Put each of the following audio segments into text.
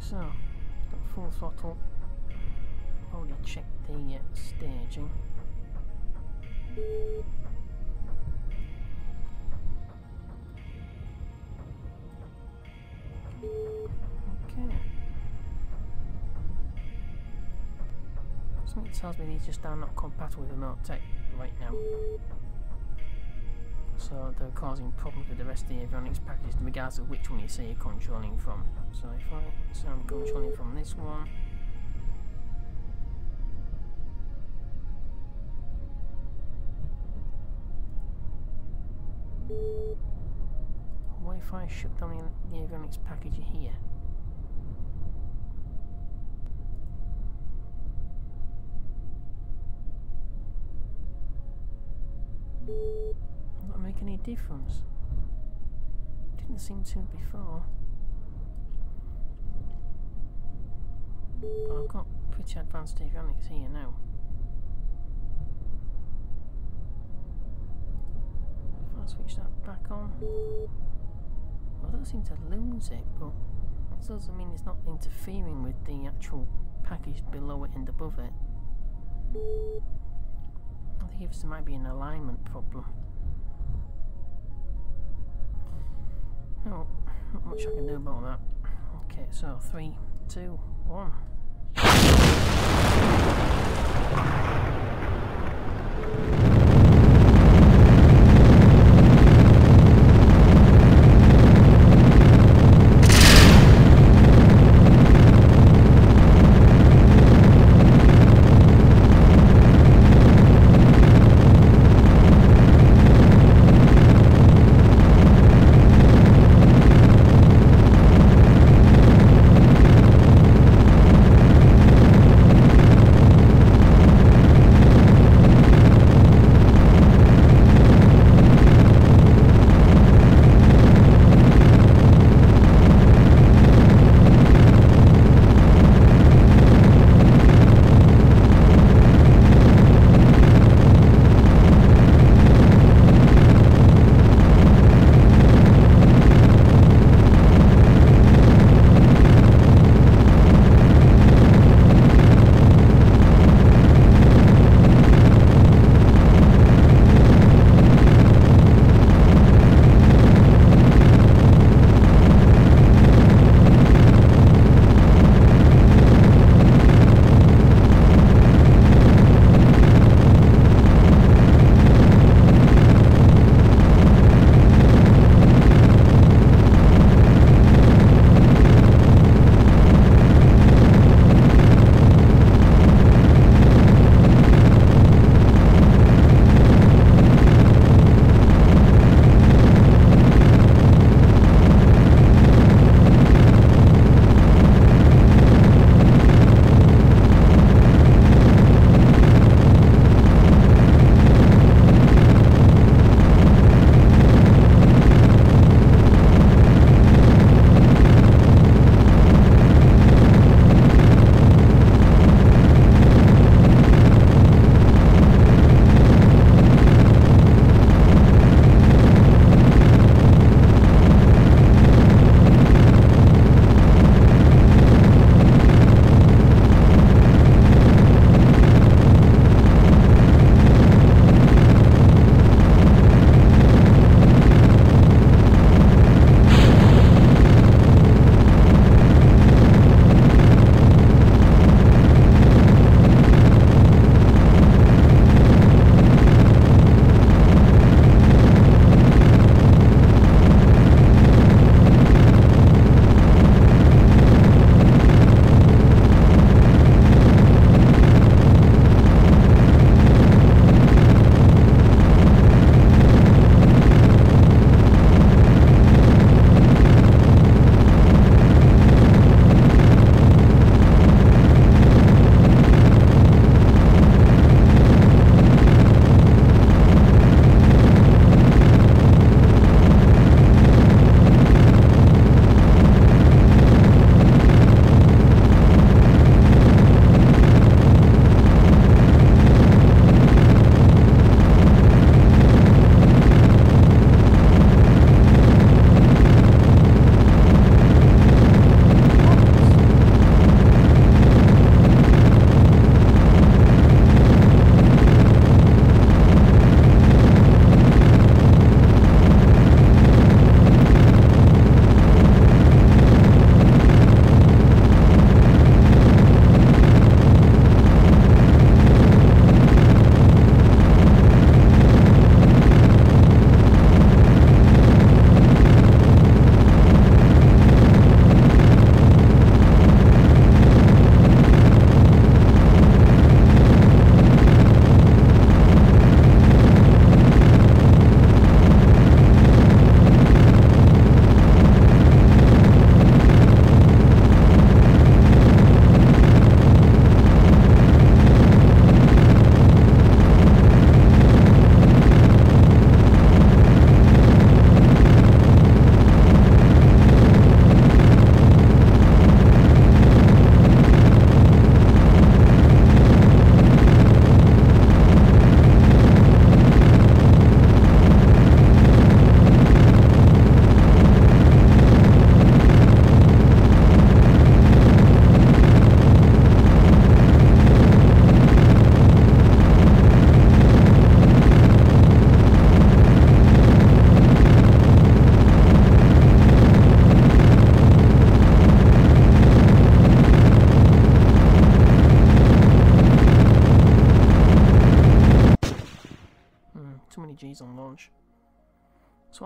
so got full throttle. Already checked the uh, staging. Okay. Something tells me these just are not compatible with RemoteTech right now. So uh, they're causing problems with the rest of the avionics package in regards to which one you say you're controlling from. So if I so I'm controlling from this one. What if I shut down the, the avionics package here? Not make any difference. Didn't seem to before. But I've got pretty advanced avionics here now. If I switch that back on. Well, I don't seem to lose it, but it doesn't mean it's not interfering with the actual package below it and above it. I think there might be an alignment problem. Oh, not much I can do about that. Okay, so three, two, one.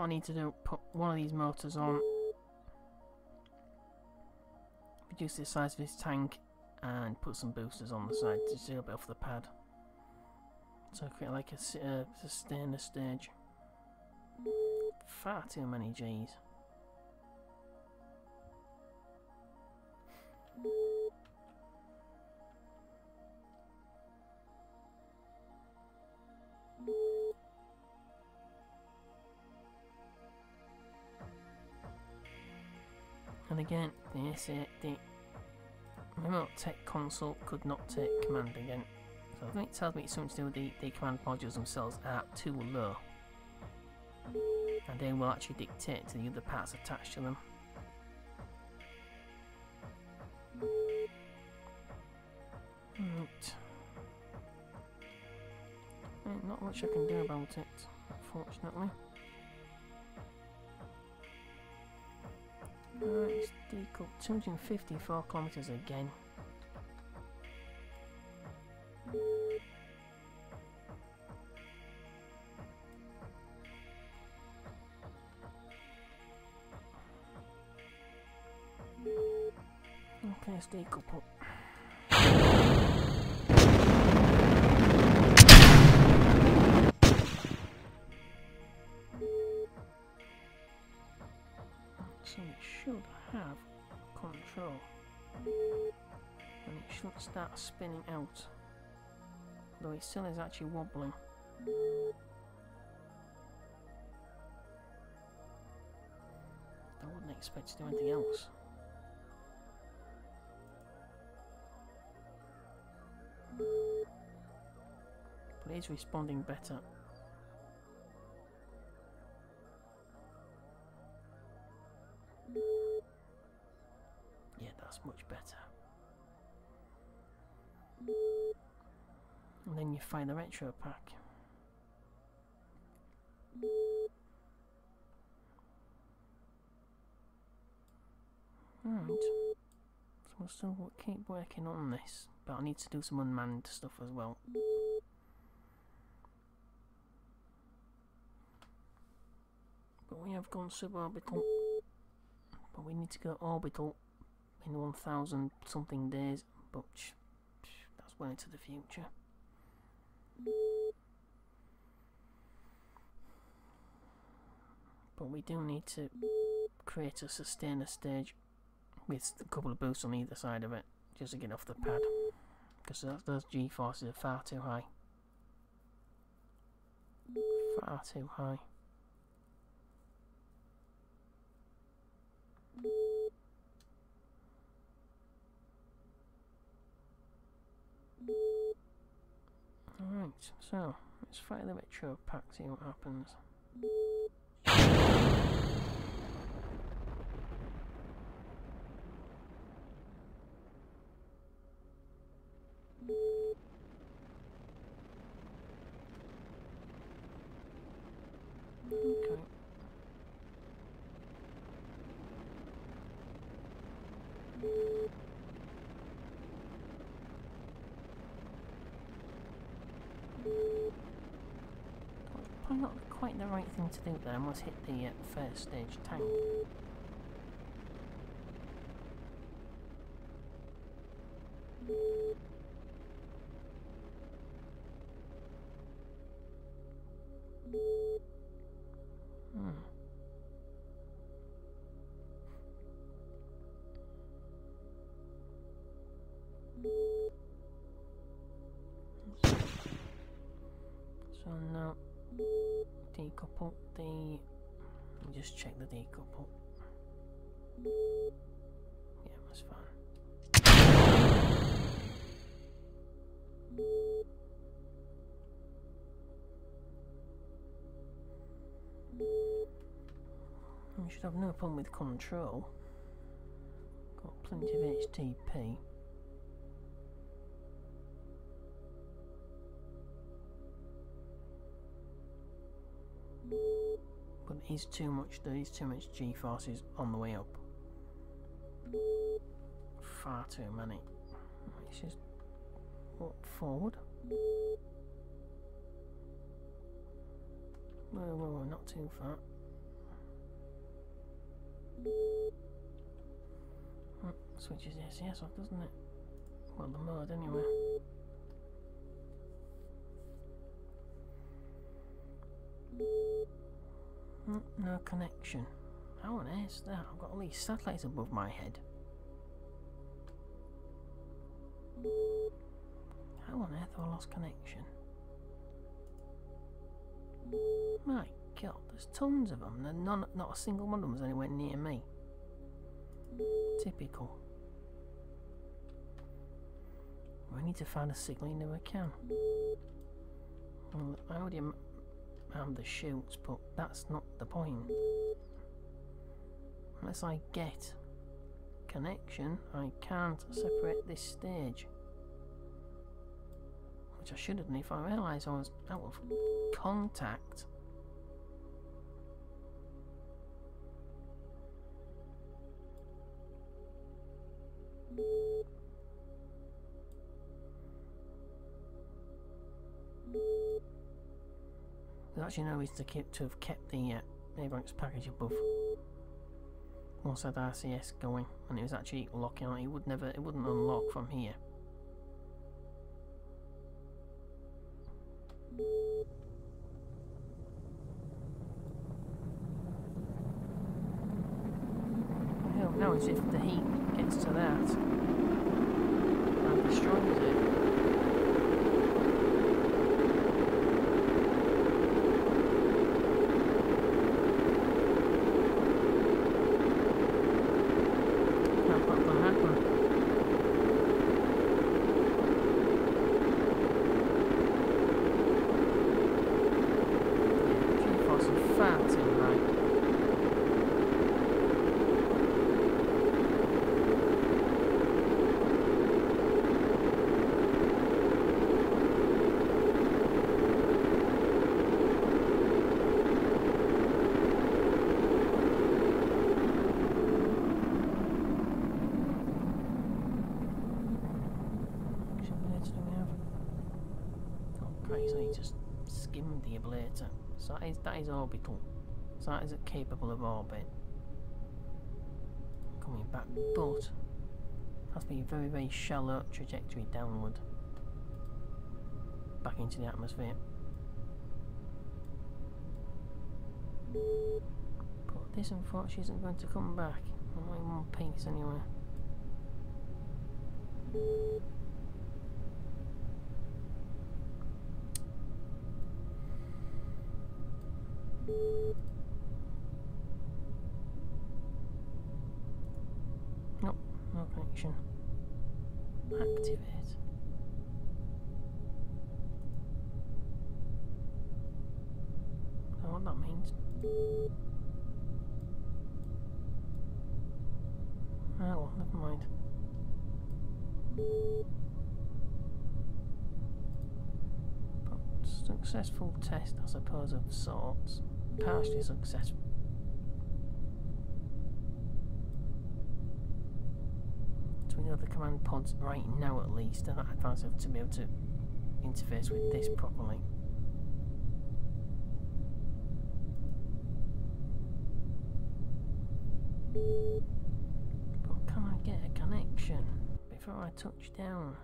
I need to do, put one of these motors on, reduce the size of this tank, and put some boosters on the side to seal a bit off the pad. So create like a, uh, sustainer stage. Far too many G's. And again, the SA, the RemoteTech console could not take command again. So I think it tells me it's something to do with the, the command modules themselves are too low. And they will actually dictate to the other parts attached to them. Right. Not much I can do about it, unfortunately. Alright, it's decoupled 254 kilometres again. Okay, it's decoupled. It start spinning out. Though it still is actually wobbling. I wouldn't expect to do anything else. But it is responding better. Find the retro pack. Right. So we'll still keep working on this, but I need to do some unmanned stuff as well. But we have gone suborbital. But we need to go orbital in 1000 something days, but that's well into the future. But we do need to create a sustainer stage with a couple of boosts on either side of it just to get off the pad because those G forces are far too high. Far too high. So let's fight the retro pack, see what happens. Okay. Quite the right thing to do then must hit the uh, first stage tank. Hmm. So now decouple the. Let me just check the decouple. Yeah, that's fine. We should have no problem with control. Got plenty of HTP. Is too much, there is too much G forces on the way up. Far too many. Let's just walk forward. Whoa, whoa, whoa, not too far. Hmm, switches SAS off, doesn't it? Well, the mode anyway. No connection. How on earth that? I've got all these satellites above my head. How on earth have I lost connection? My god, there's tons of them, and none, not a single one of them was anywhere near me. Typical. We need to find a signal you never can. Well, I already am the chutes, but that's not the point. Unless I get connection, I can't separate this stage. Which I should have done if I realised I was out of contact. There's actually no reason to, keep, to have kept the uh, package above once had RCS going and it was actually locking on it would never it wouldn't unlock from here. Hell, now as if the heat gets to that and destroys it. Can't let that happen. Yeah, G-force is far too high. Which ablator do we have? Oh great, so he just ablator. So that is, that is orbital. So that is capable of orbit. Coming back, but has been very, very shallow trajectory downward. Back into the atmosphere. But this unfortunately isn't going to come back. Not in one piece anyway. Nope, no connection. Activate. Know what that means. Oh ah, well, never mind. But successful test, I suppose, of sorts. Partially successful. So we know the command pods right now at least are not advanced enough to be able to interface with this properly. But can I get a connection before I touch down?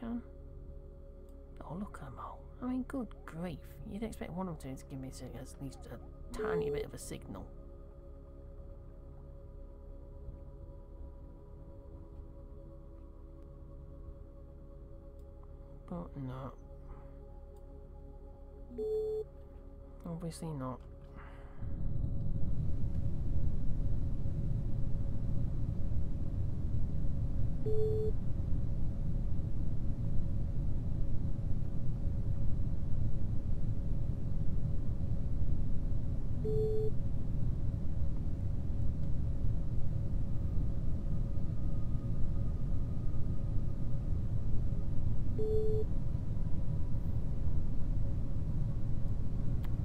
Can? Oh, look at them all. I mean, good grief. You'd expect one of them to give me at least a tiny bit of a signal. But no. Obviously not.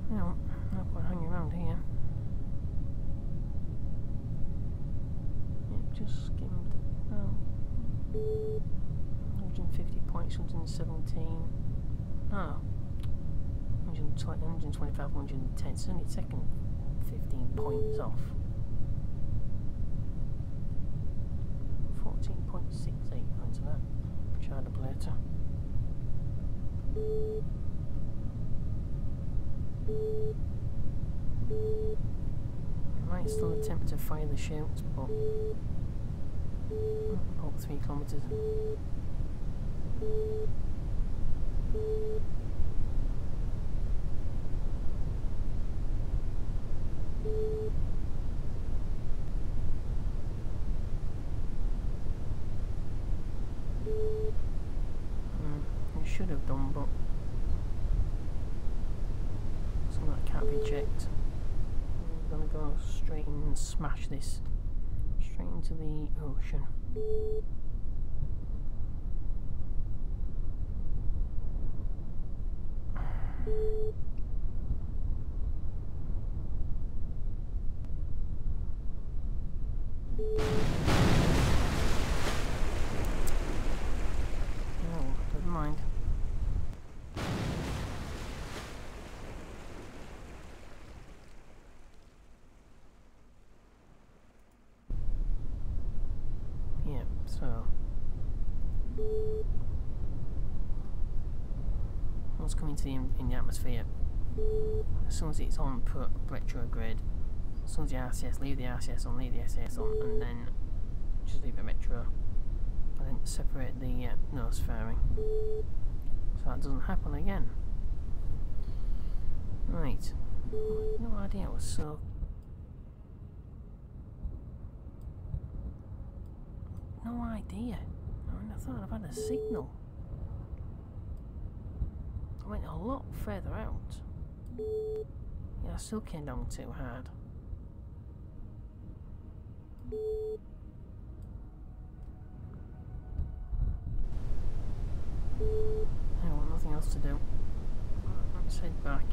No, no point hanging around here. Yep, just skimmed. Well, 150 points, 117. Oh. 120, 125, 110. So only taking 15 points off. 14.68 points of that. China later. I might still attempt to fire the shouts, but about three kilometres. Mm, you should have done, but some of that can't be checked. I'm gonna go straight and smash this straight into the ocean. Oh, never mind. Yeah, so what's coming to the in, the atmosphere? As soon as it's on, put retrograde. As soon as the RCS, leave the RCS on, leave the SS on, and then just leave it metro. And then separate the uh, nose fairing. So that doesn't happen again. Right. No idea it was so No idea. I mean, I thought I've had a signal. I went a lot further out. Yeah, I still came down too hard. I want nothing else to do. Let's head back.